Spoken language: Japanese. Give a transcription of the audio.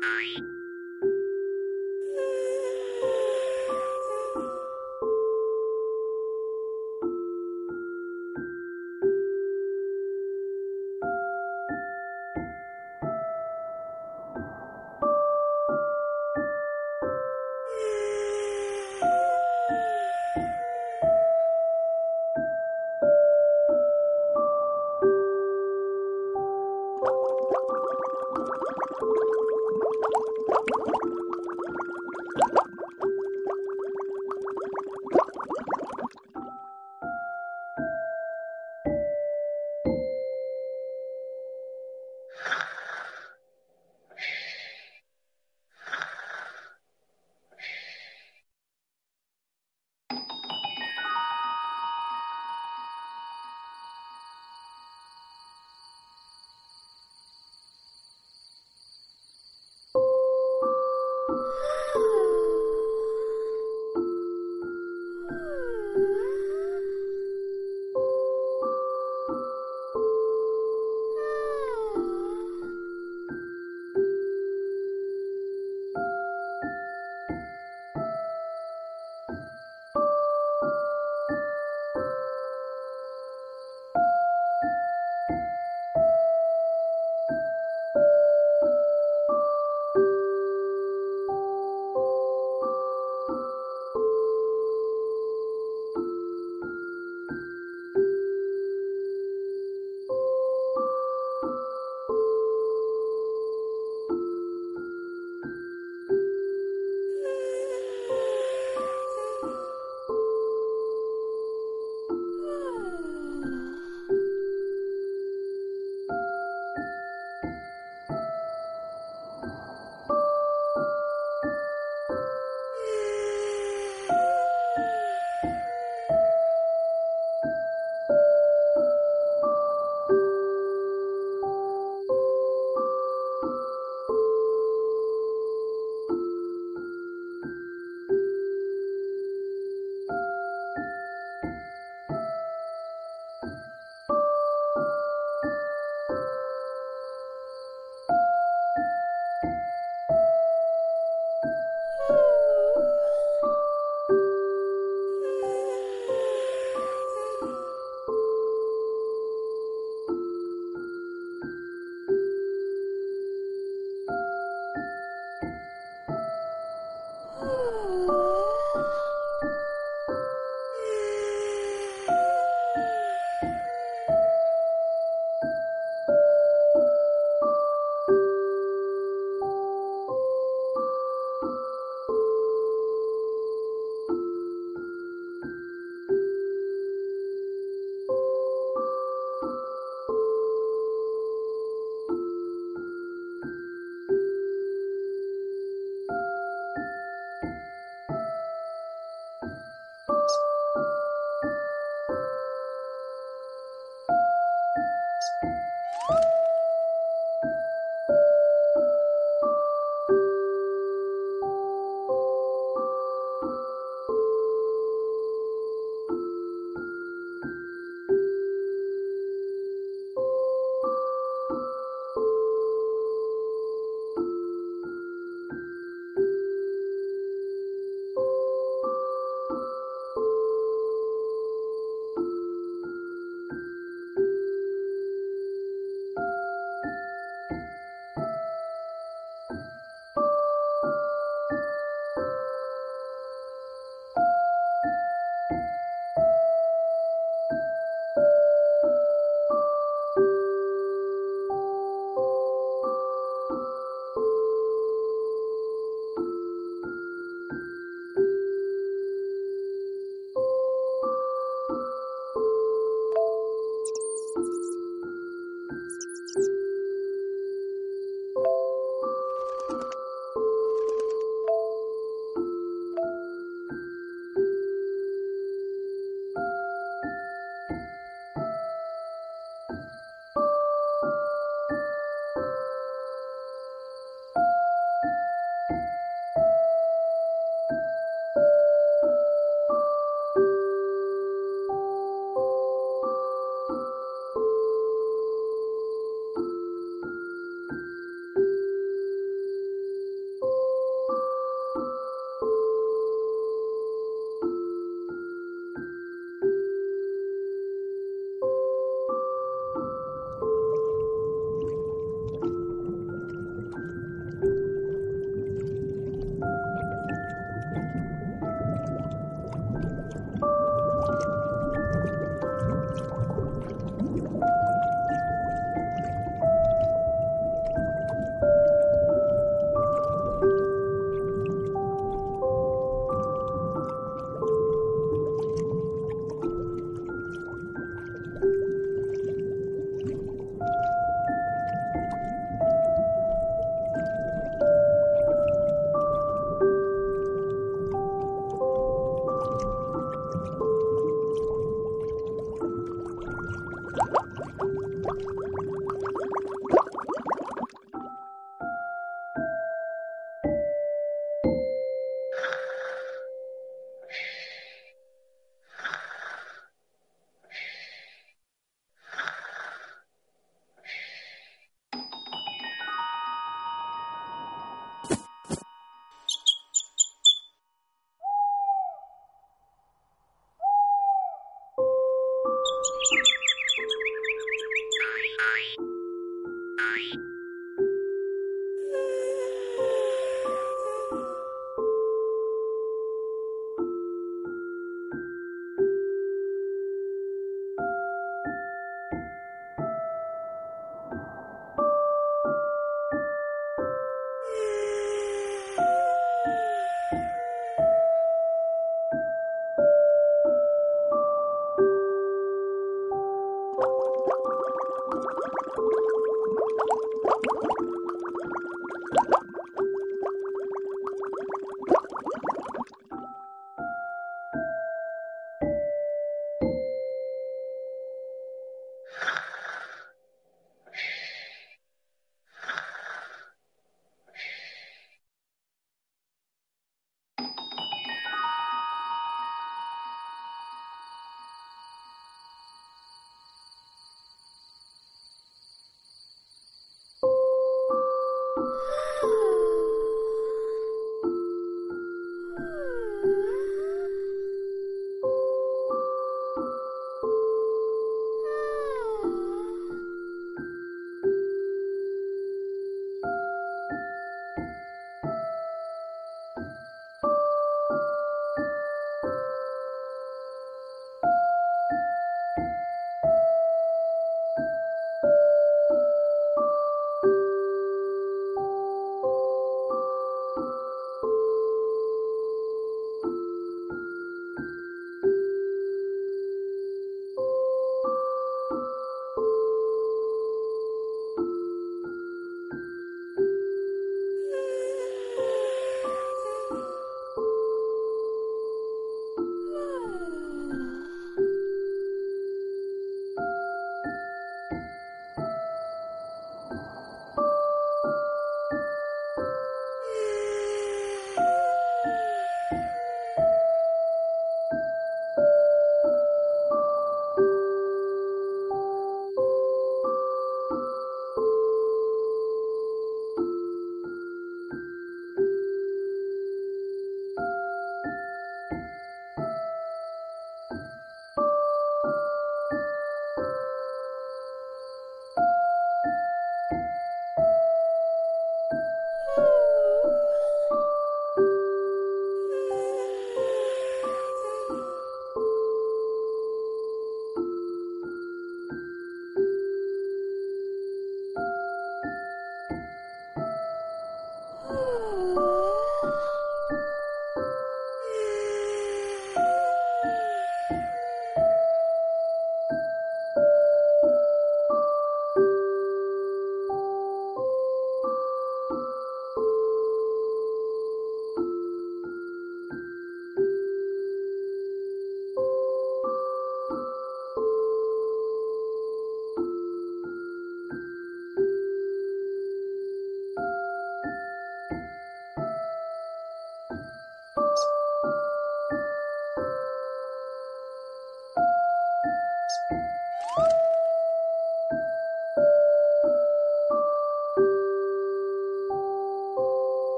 Bye.